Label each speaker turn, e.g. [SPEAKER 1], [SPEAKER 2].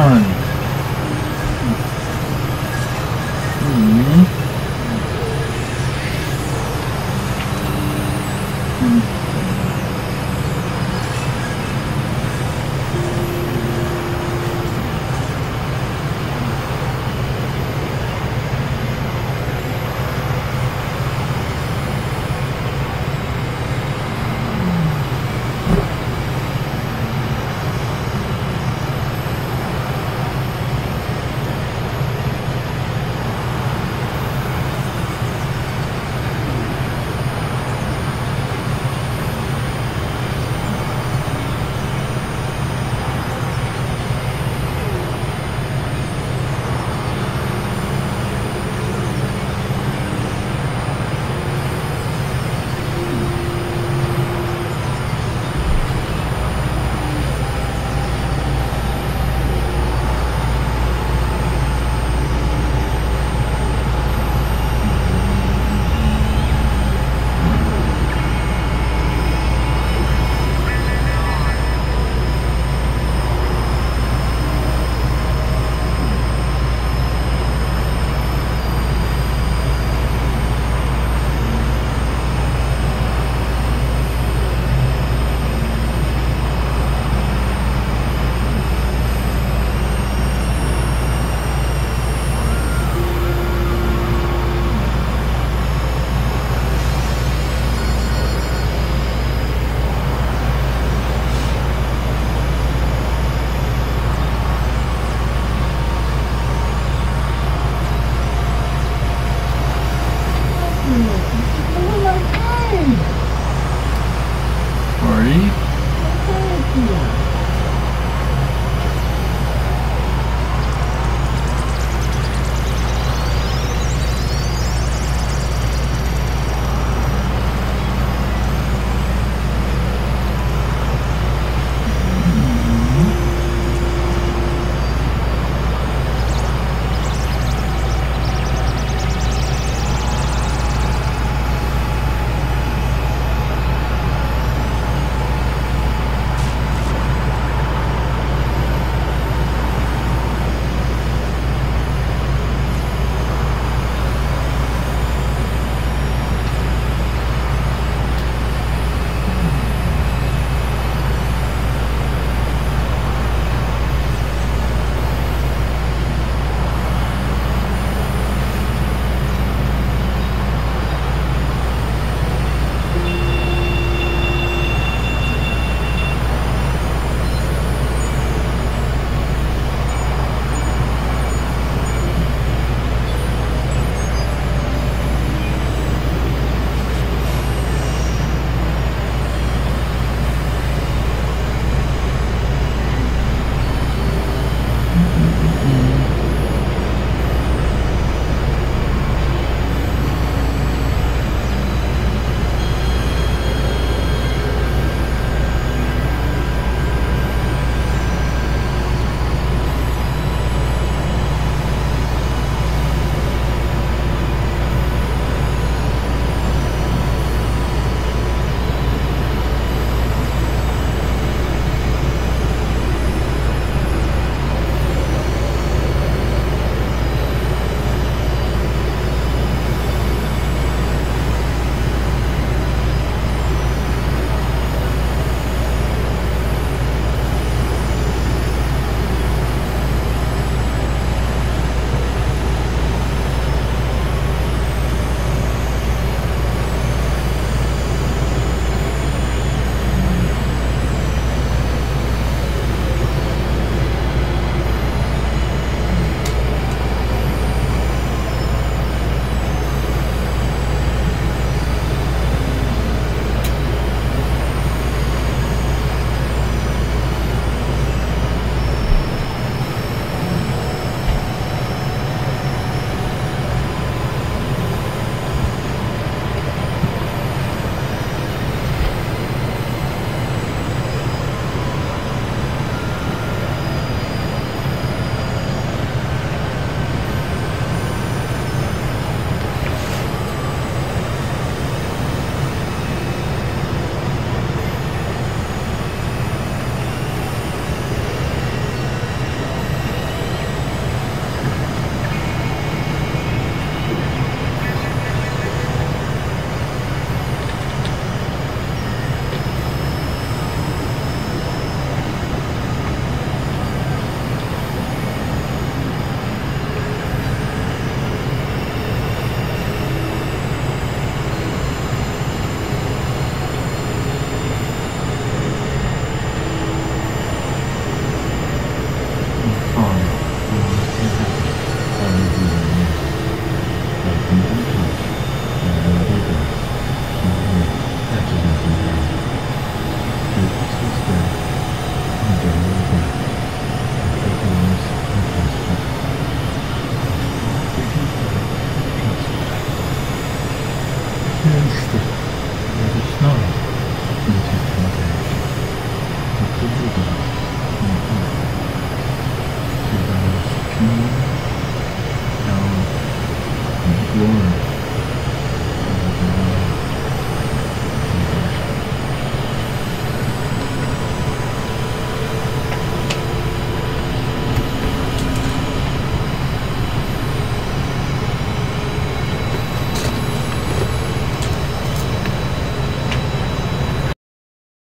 [SPEAKER 1] None.